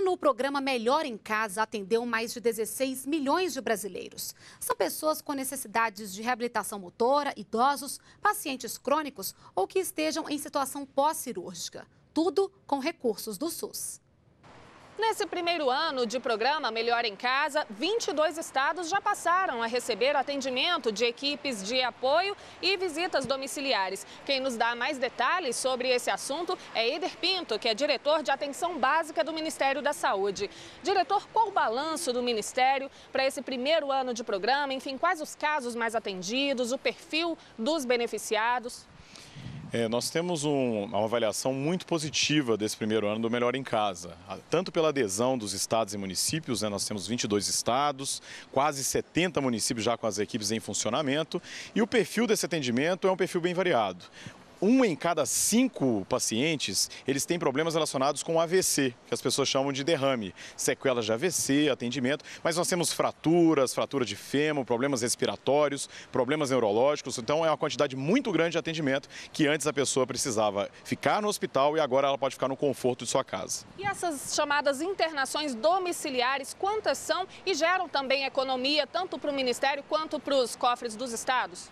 ano, o programa Melhor em Casa atendeu mais de 16 milhões de brasileiros. São pessoas com necessidades de reabilitação motora, idosos, pacientes crônicos ou que estejam em situação pós-cirúrgica. Tudo com recursos do SUS. Nesse primeiro ano de programa Melhor em Casa, 22 estados já passaram a receber atendimento de equipes de apoio e visitas domiciliares. Quem nos dá mais detalhes sobre esse assunto é Eder Pinto, que é diretor de atenção básica do Ministério da Saúde. Diretor, qual o balanço do Ministério para esse primeiro ano de programa? Enfim, quais os casos mais atendidos, o perfil dos beneficiados? É, nós temos um, uma avaliação muito positiva desse primeiro ano do Melhor em Casa, tanto pela adesão dos estados e municípios, né, nós temos 22 estados, quase 70 municípios já com as equipes em funcionamento, e o perfil desse atendimento é um perfil bem variado um em cada cinco pacientes, eles têm problemas relacionados com AVC, que as pessoas chamam de derrame, sequelas de AVC, atendimento, mas nós temos fraturas, fratura de fêmur, problemas respiratórios, problemas neurológicos, então é uma quantidade muito grande de atendimento que antes a pessoa precisava ficar no hospital e agora ela pode ficar no conforto de sua casa. E essas chamadas internações domiciliares, quantas são e geram também economia tanto para o Ministério quanto para os cofres dos estados?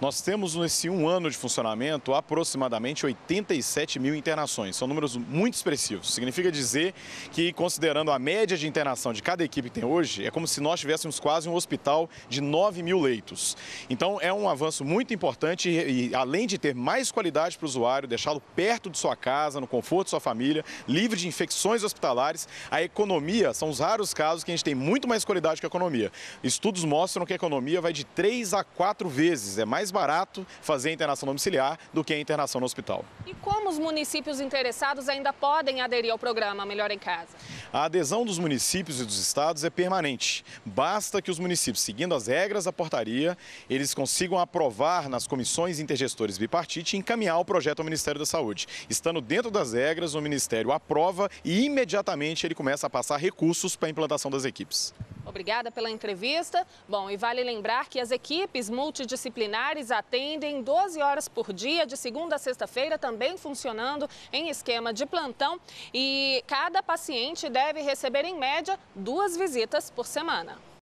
Nós temos nesse um ano de funcionamento aproximadamente 87 mil internações. São números muito expressivos. Significa dizer que, considerando a média de internação de cada equipe que tem hoje, é como se nós tivéssemos quase um hospital de 9 mil leitos. Então, é um avanço muito importante e, além de ter mais qualidade para o usuário, deixá-lo perto de sua casa, no conforto de sua família, livre de infecções hospitalares, a economia são os raros casos que a gente tem muito mais qualidade que a economia. Estudos mostram que a economia vai de 3 a 4 vezes. É mais barato fazer a internação domiciliar do que a internação no hospital. E como os municípios interessados ainda podem aderir ao programa Melhor em Casa? A adesão dos municípios e dos estados é permanente. Basta que os municípios, seguindo as regras da portaria, eles consigam aprovar nas comissões intergestores bipartite e encaminhar o projeto ao Ministério da Saúde. Estando dentro das regras, o Ministério aprova e imediatamente ele começa a passar recursos para a implantação das equipes. Obrigada pela entrevista. Bom, e vale lembrar que as equipes multidisciplinares atendem 12 horas por dia, de segunda a sexta-feira, também funcionando em esquema de plantão. E cada paciente deve receber, em média, duas visitas por semana.